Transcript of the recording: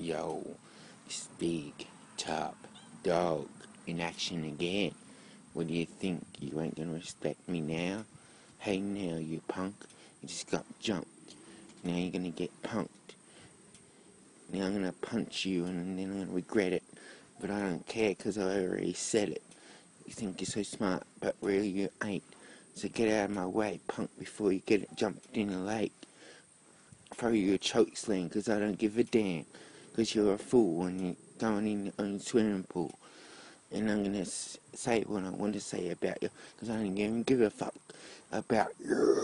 Yo, it's big, top, dog in action again. What do you think? You ain't gonna respect me now? Hey now, you punk. You just got jumped. Now you're gonna get punked. Now I'm gonna punch you and then I'm gonna regret it. But I don't care because I already said it. You think you're so smart, but really you ain't. So get out of my way, punk, before you get jumped in the lake. Throw you a choke sling because I don't give a damn because you're a fool when you're going in your own swimming pool. And I'm gonna say what I want to say about you because I don't even give a fuck about you.